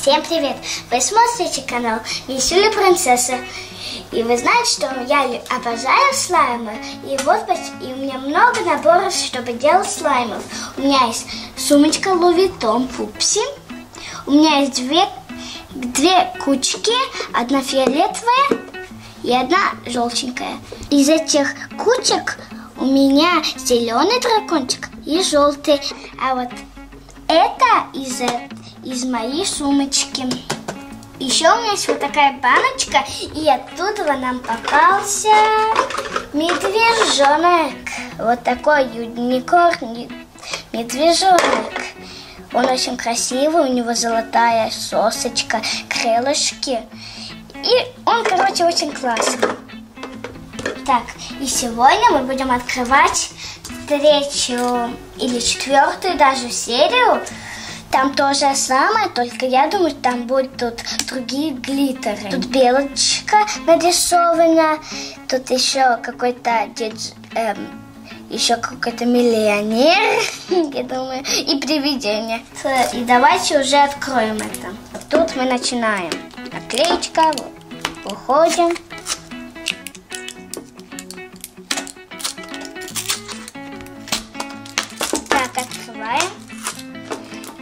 Всем привет! Вы смотрите канал Веселая Принцесса. И вы знаете, что я обожаю слаймы. И вот и у меня много наборов, чтобы делать слаймов. У меня есть сумочка Louis Vuitton Пупси. У меня есть две, две кучки. Одна фиолетовая и одна желтенькая. Из этих кучек у меня зеленый дракончик и желтый. А вот это из, из моей сумочки. Еще у меня есть вот такая баночка, и оттуда нам попался медвежонок. Вот такой юникорн медвежонок. Он очень красивый, у него золотая сосочка, крылышки. И он, короче, очень классный. Так, и сегодня мы будем открывать третью или четвертую даже серию. Там то же самое, только я думаю, там будут тут другие глиттеры. Тут белочка нарисована, тут еще какой-то эм, еще какой-то миллионер, я думаю, и привидение. И давайте уже откроем это. Тут мы начинаем. Наклеечка, выходим.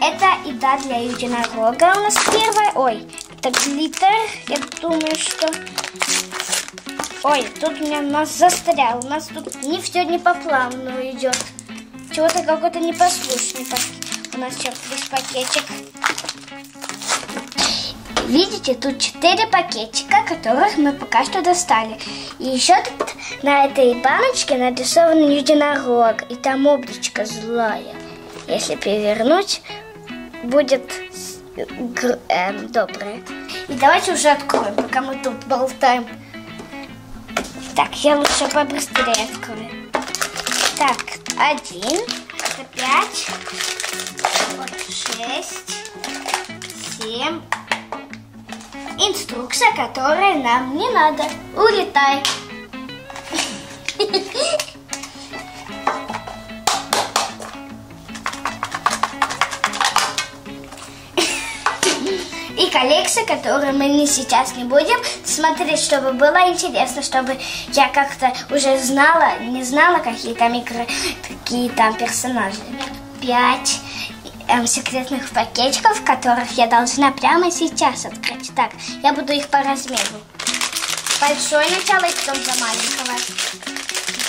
Это еда для единорога у нас первая. Ой, это глиттер. Я думаю, что... Ой, тут у меня у нас застрял. У нас тут не все не по плану идет. Чего-то какой-то непослушный. У нас сейчас здесь пакетик. Видите, тут четыре пакетика, которых мы пока что достали. И еще тут на этой баночке нарисован единорог, и там облачко злая. Если перевернуть, будет э, доброе. И давайте уже откроем, пока мы тут болтаем. Так, я лучше побыстрее открою. Так, один, это пять, вот шесть, семь. Инструкция, которая нам не надо. Улетай. И коллекция, которую мы не сейчас не будем смотреть, чтобы было интересно, чтобы я как-то уже знала, не знала, какие там игры, какие там персонажи. Пять эм, секретных пакетиков, которых я должна прямо сейчас открыть. Так, я буду их по размеру. Большой начало и потом за маленького.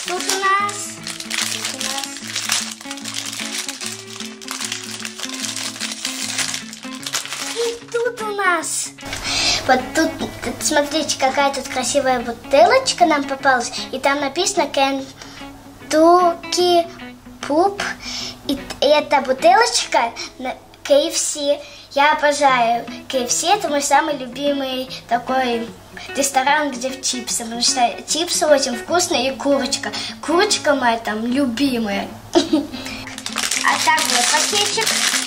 Тут у нас... нас... Вот тут, смотрите, какая тут красивая бутылочка нам попалась. И там написано Кентуки Пуп. И, и эта бутылочка KFC. Я обожаю KFC. Это мой самый любимый такой ресторан, где в чипсы, потому что чипсы очень вкусные и курочка. Курочка моя там любимая. А так вот пакетик.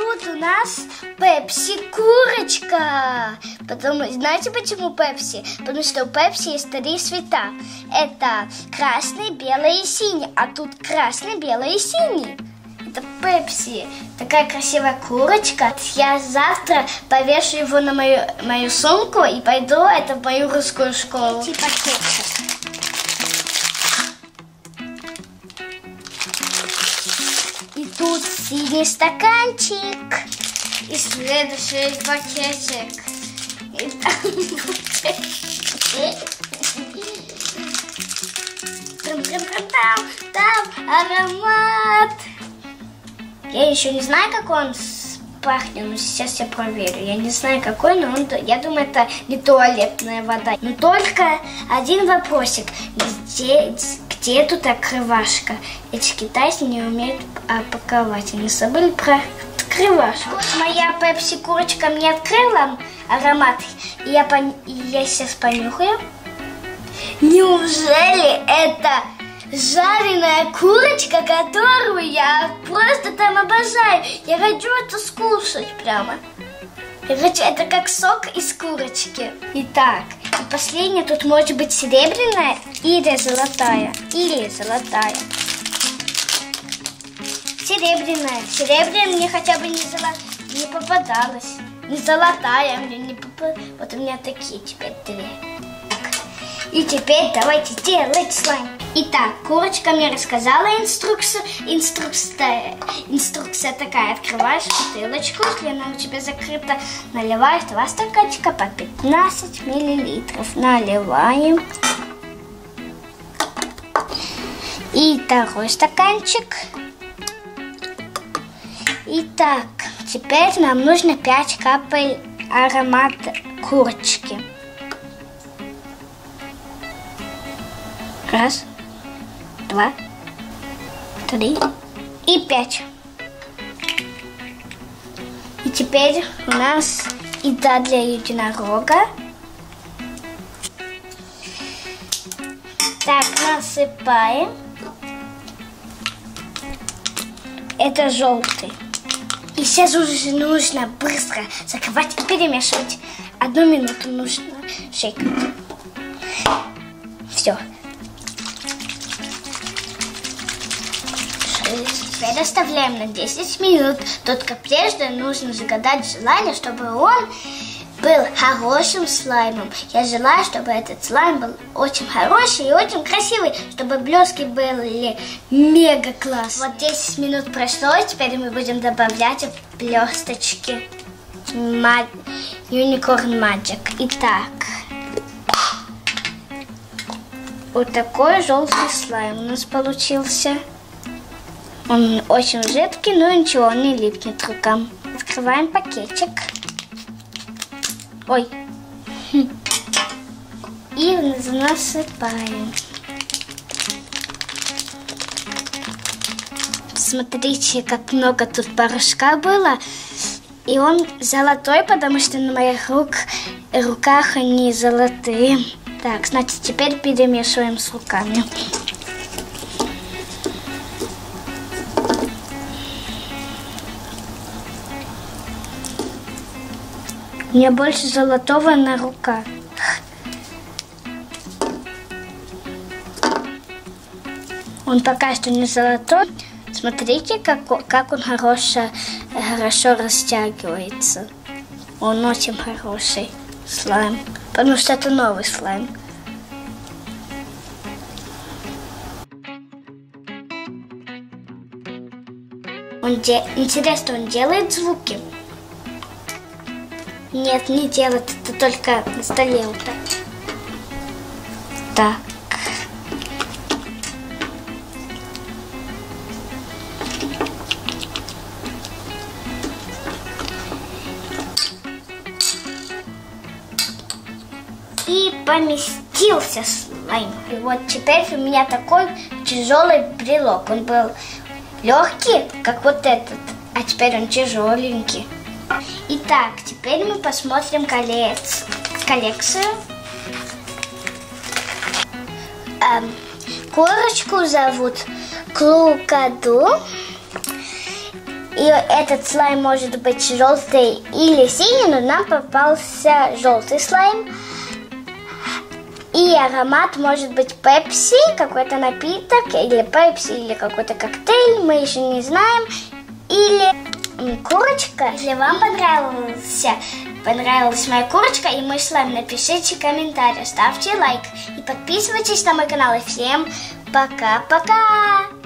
Тут у нас Пепси курочка. Потому, знаете почему Пепси? Потому что у Пепси есть три цвета. Это красный, белый и синий. А тут красный, белый и синий. Это Пепси. Такая красивая курочка. Я завтра повешу его на мою, мою сумку и пойду это в мою русскую школу. Эти пакетики. Тут синий стаканчик. И следующий пакетик. И там, там, там аромат. Я еще не знаю, как он пахнет, но сейчас я проверю. Я не знаю, какой, но он, я думаю, это не туалетная вода. Но только один вопросик. Где, где тут открывашка? Эти китайцы не умеют паковать. Они забыли про открывашку. Моя пепси-курочка мне открыла аромат. Я, пон... я сейчас понюхаю. Неужели это жареная курочка, которую я просто там обожаю. Я хочу это скушать прямо. Хочу, это как сок из курочки. Итак, и последняя тут может быть серебряная или золотая. Или золотая. серебряная. Серебряная мне хотя бы не, золо... не попадалась. Не золотая мне не попадалась. Вот у меня такие теперь две. И теперь давайте делать слайм. Итак, курочка мне рассказала инструкцию. Инструкция, инструкция такая. Открываешь бутылочку, если она у тебя закрыта. Наливаешь два стаканчика по 15 миллилитров. Наливаем. И второй стаканчик. Итак, теперь нам нужно 5 капель аромата курочки. Раз, два, три и пять. И теперь у нас еда для единорога. Так, насыпаем. Это желтый. И сейчас уже нужно быстро закрывать и перемешивать. Одну минуту нужно шейкать. Все. Теперь оставляем на 10 минут. Только прежде нужно загадать желание, чтобы он был хорошим слаймом. Я желаю, чтобы этот слайм был очень хороший и очень красивый, чтобы блески были мега класс. Вот 10 минут прошло, теперь мы будем добавлять блесточки. Unicorn Magic. Итак, вот такой желтый слайм у нас получился. Он очень жидкий, но ничего, он не липнет рукам. Открываем пакетик. Ой. И насыпаем. Смотрите, как много тут порошка было. И он золотой, потому что на моих рук, руках они золотые. Так, значит, теперь перемешиваем с руками. Меня больше золотого на руках. Он пока что не золотой. Смотрите, как, как он хорошо, хорошо растягивается. Он очень хороший слайм. Потому что это новый слайм. Он де... Интересно, он делает звуки? Нет, не делать, это только вот так. Так. И поместился слайм. И вот теперь у меня такой тяжелый брелок. Он был легкий, как вот этот, а теперь он тяжеленький. Итак, теперь мы посмотрим коллекцию. коллекцию. Эм, курочку зовут Клукаду. И этот слайм может быть желтый или синий, но нам попался желтый слайм. И аромат может быть пепси, какой-то напиток, или пепси, или какой-то коктейль, мы еще не знаем. Или курочка. Если вам понравился, понравилась моя курочка и мой слайм, напишите комментарий, ставьте лайк и подписывайтесь на мой канал. И всем пока-пока!